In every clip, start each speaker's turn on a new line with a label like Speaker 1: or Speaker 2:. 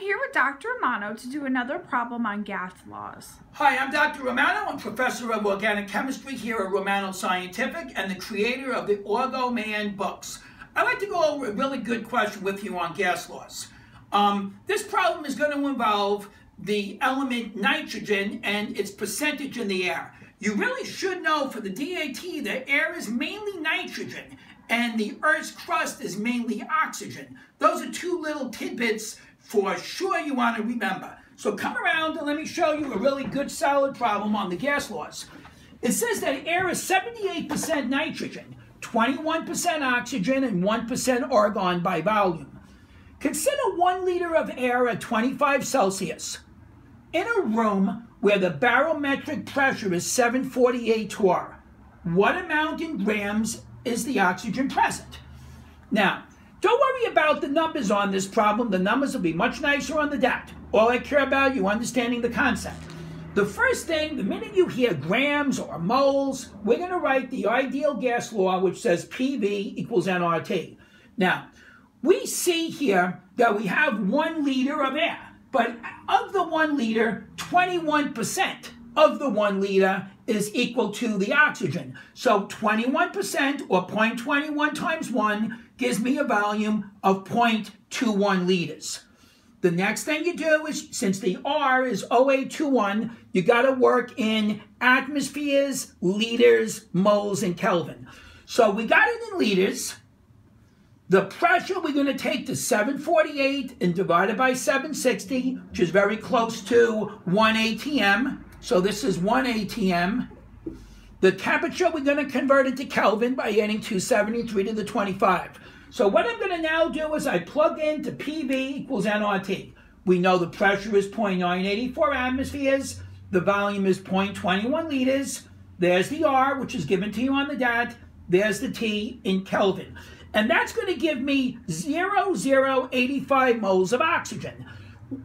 Speaker 1: here with Dr. Romano to do another problem on gas laws.
Speaker 2: Hi, I'm Dr. Romano. I'm professor of organic chemistry here at Romano Scientific and the creator of the Orgo Man books. I'd like to go over a really good question with you on gas laws. Um, this problem is going to involve the element nitrogen and its percentage in the air. You really should know for the DAT that air is mainly nitrogen and the Earth's crust is mainly oxygen. Those are two little tidbits for sure you want to remember. So come around and let me show you a really good solid problem on the gas laws. It says that air is 78% nitrogen, 21% oxygen, and 1% argon by volume. Consider one liter of air at 25 Celsius. In a room where the barometric pressure is 748 torr, what amount in grams is the oxygen present? Now, don't worry about the numbers on this problem. The numbers will be much nicer on the DAT. All I care about you understanding the concept. The first thing, the minute you hear grams or moles, we're going to write the ideal gas law, which says PV equals nRT. Now, we see here that we have one liter of air, but of the one liter, 21% of the one liter is equal to the oxygen. So 21% or 0.21 times 1 gives me a volume of 0.21 liters. The next thing you do is, since the R is 0821, you got to work in atmospheres, liters, moles, and Kelvin. So we got it in liters. The pressure we're going to take to 748 and divide it by 760, which is very close to 1 ATM. So this is 1 ATM. The temperature, we're going to convert it to Kelvin by adding 273 to the 25. So what I'm going to now do is I plug into PV equals nRT. We know the pressure is 0.984 atmospheres. The volume is 0.21 liters. There's the R, which is given to you on the DAT. There's the T in Kelvin. And that's going to give me 0.0085 moles of oxygen.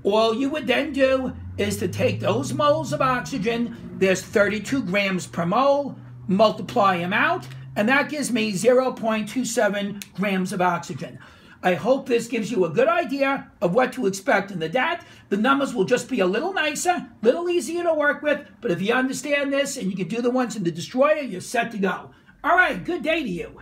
Speaker 2: All you would then do is to take those moles of oxygen, there's 32 grams per mole, multiply them out, and that gives me 0.27 grams of oxygen. I hope this gives you a good idea of what to expect in the DAT. The numbers will just be a little nicer, little easier to work with, but if you understand this and you can do the ones in the destroyer, you're set to go. All right, good day to you.